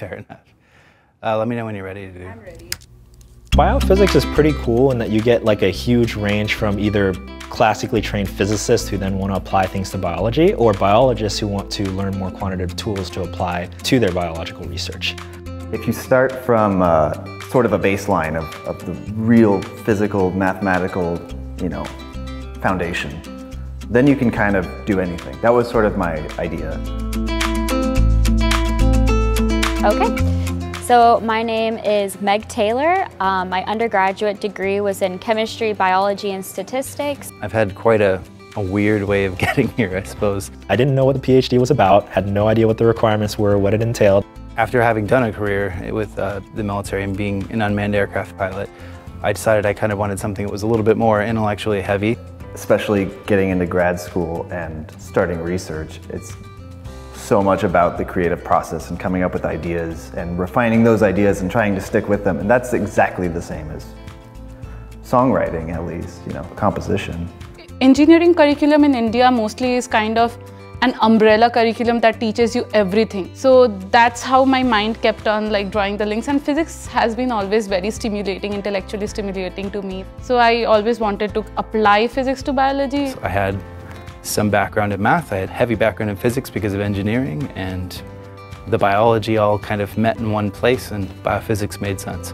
Fair enough. Uh, let me know when you're ready to do. I'm ready. Biophysics is pretty cool in that you get like a huge range from either classically trained physicists who then want to apply things to biology or biologists who want to learn more quantitative tools to apply to their biological research. If you start from uh, sort of a baseline of, of the real physical, mathematical, you know, foundation, then you can kind of do anything. That was sort of my idea. Okay. So my name is Meg Taylor. Um, my undergraduate degree was in chemistry, biology, and statistics. I've had quite a, a weird way of getting here, I suppose. I didn't know what the PhD was about, had no idea what the requirements were, what it entailed. After having done a career with uh, the military and being an unmanned aircraft pilot, I decided I kind of wanted something that was a little bit more intellectually heavy. Especially getting into grad school and starting research, it's so much about the creative process and coming up with ideas and refining those ideas and trying to stick with them. And that's exactly the same as songwriting, at least, you know, composition. Engineering curriculum in India mostly is kind of an umbrella curriculum that teaches you everything. So that's how my mind kept on like drawing the links and physics has been always very stimulating, intellectually stimulating to me. So I always wanted to apply physics to biology. So I had some background in math, I had heavy background in physics because of engineering, and the biology all kind of met in one place and biophysics made sense.